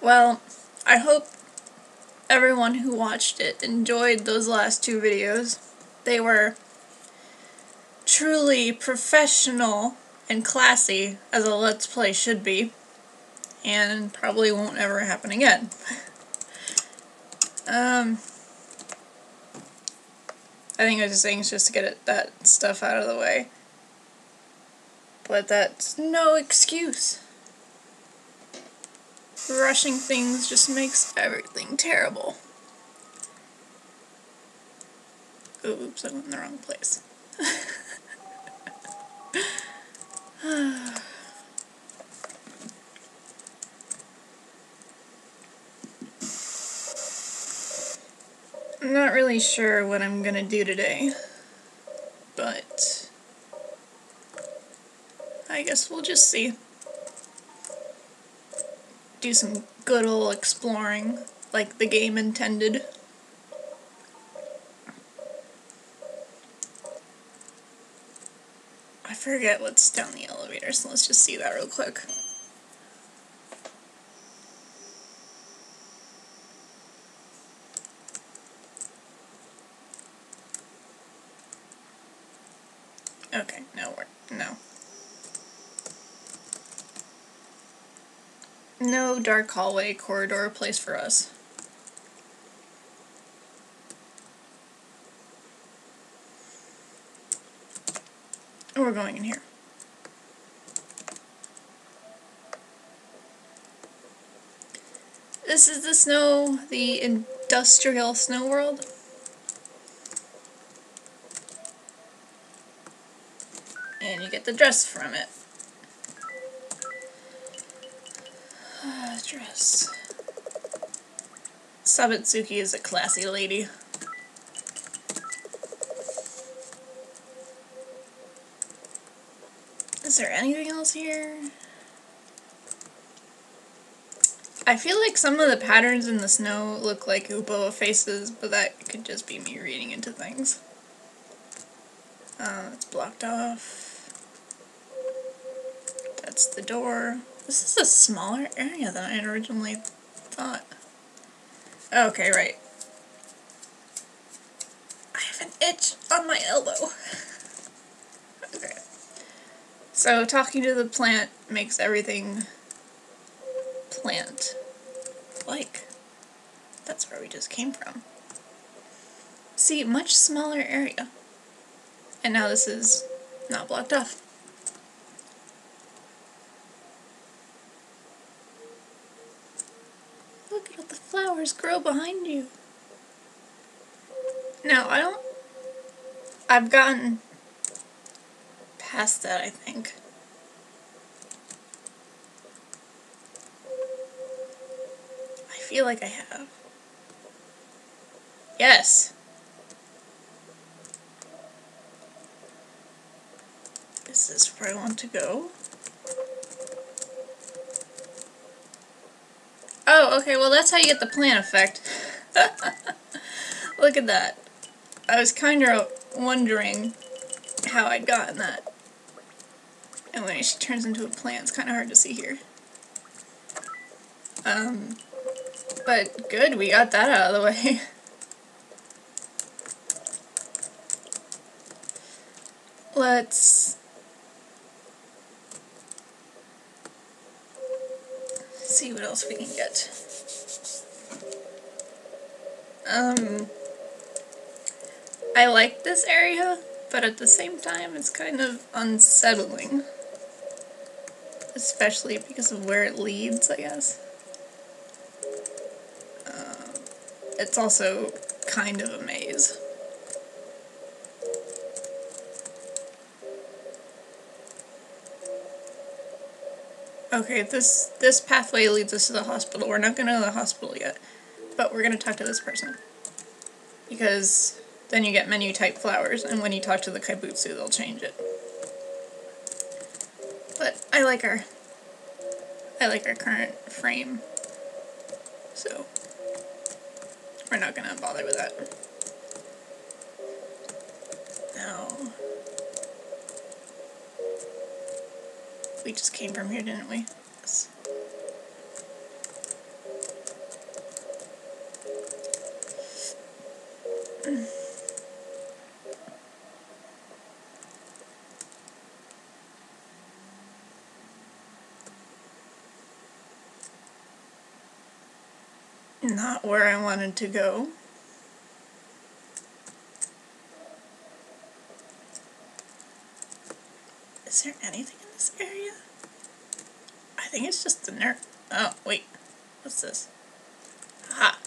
Well, I hope everyone who watched it enjoyed those last two videos. They were truly professional and classy, as a Let's Play should be, and probably won't ever happen again. um, I think I was just saying it's just to get it, that stuff out of the way. But that's no excuse. Rushing things just makes everything terrible. Oops, I went in the wrong place. I'm not really sure what I'm gonna do today, but I guess we'll just see. Do some good old exploring, like the game intended. I forget what's down the elevator, so let's just see that real quick. Okay, no, we're, no. Dark hallway, corridor place for us. Oh, we're going in here. This is the snow, the industrial snow world. And you get the dress from it. Dress. Sabitsuki is a classy lady. Is there anything else here? I feel like some of the patterns in the snow look like Upo faces, but that could just be me reading into things. Uh, it's blocked off. That's the door. This is a smaller area than I had originally thought. Okay, right. I have an itch on my elbow. okay. So talking to the plant makes everything plant like. That's where we just came from. See, much smaller area. And now this is not blocked off. Look at the flowers grow behind you. Now, I don't... I've gotten past that, I think. I feel like I have. Yes! This is where I want to go. Oh, okay, well that's how you get the plant effect. Look at that. I was kind of wondering how I'd gotten that. And when she turns into a plant, it's kind of hard to see here. Um, but good, we got that out of the way. Let's see what else we can get. Um, I like this area, but at the same time it's kind of unsettling. Especially because of where it leads, I guess. Um, it's also kind of a maze. Okay, this this pathway leads us to the hospital. We're not going to the hospital yet, but we're going to talk to this person. Because then you get menu type flowers, and when you talk to the kaibutsu, they'll change it. But I like our I like our current frame. So we're not gonna bother with that. Now We just came from here, didn't we? Yes. Not where I wanted to go. Is there anything in this area? I think it's just the nerf. Oh, wait. What's this? Aha.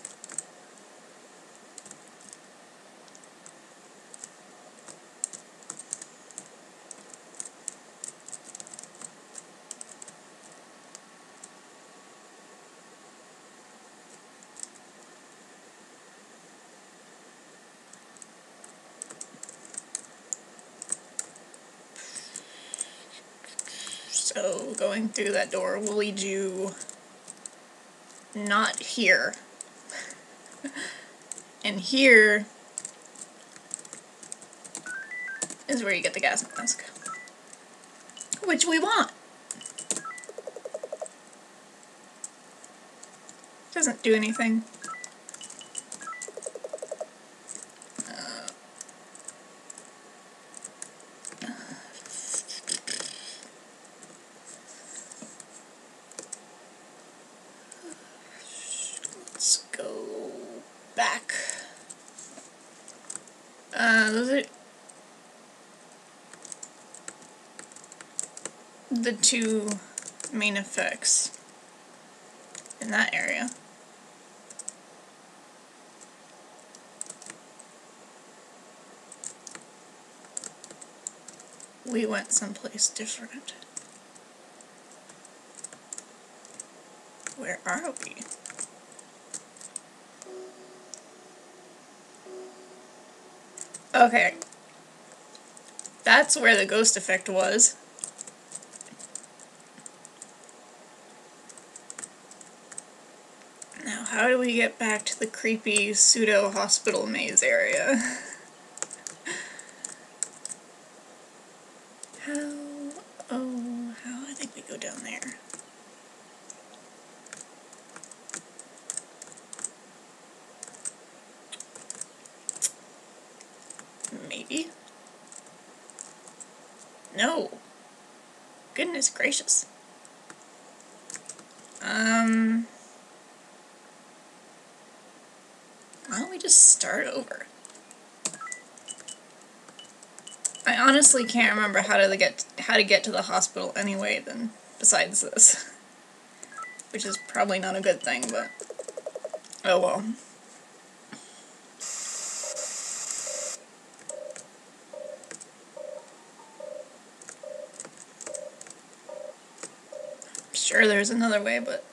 So going through that door will lead you not here. and here is where you get the gas mask. Which we want. Doesn't do anything. Let's go back. Uh, those are the two main effects in that area. We went someplace different. Where are we? Okay. That's where the ghost effect was. Now, how do we get back to the creepy pseudo hospital maze area? how? Oh, how? I think we go down there. Maybe. No. Goodness gracious. Um. Why don't we just start over? I honestly can't remember how to get how to get to the hospital anyway. Then besides this, which is probably not a good thing, but oh well. There's another way, but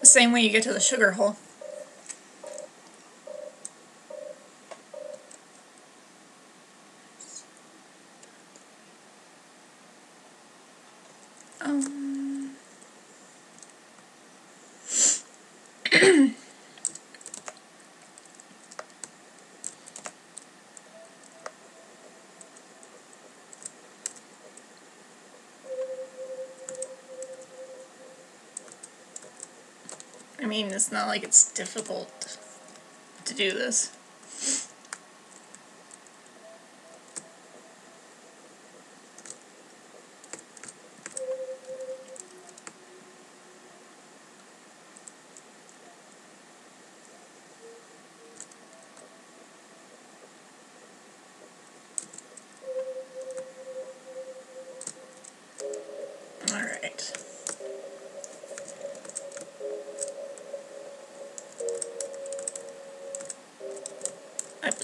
the same way you get to the sugar hole. Mean, it's not like it's difficult to do this.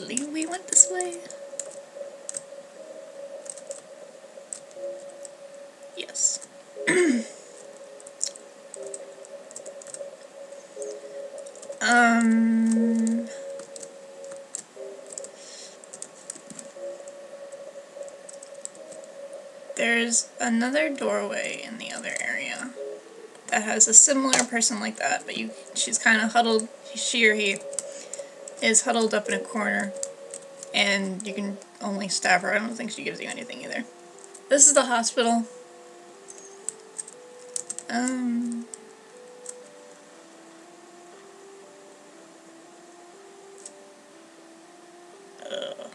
We went this way. Yes. um. There's another doorway in the other area that has a similar person like that, but you she's kind of huddled, she or he is huddled up in a corner, and you can only stab her. I don't think she gives you anything either. This is the hospital. Um. uh,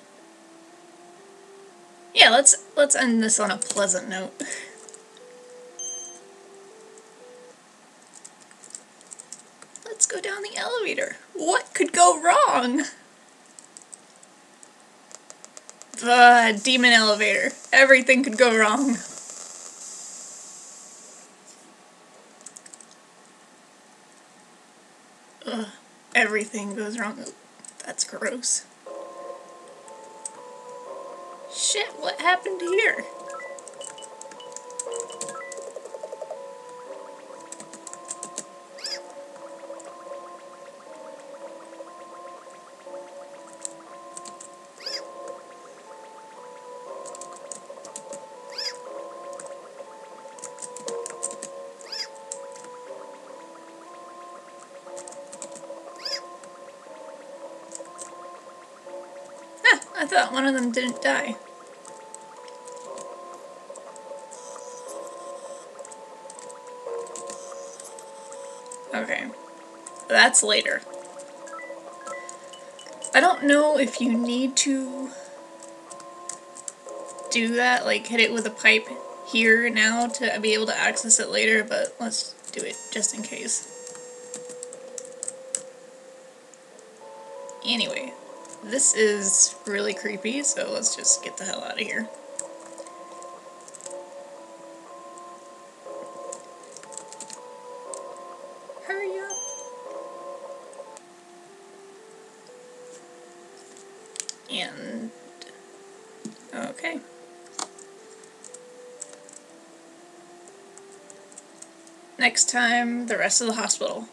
Yeah, let's let's end this on a pleasant note. Let's go down the elevator. What could go wrong? The demon elevator. Everything could go wrong. Ugh, everything goes wrong. That's gross. Shit, what happened here? Thought one of them didn't die. Okay. That's later. I don't know if you need to do that, like hit it with a pipe here now to be able to access it later, but let's do it just in case. Anyway, this is really creepy, so let's just get the hell out of here. Hurry up. And... Okay. Next time, the rest of the hospital.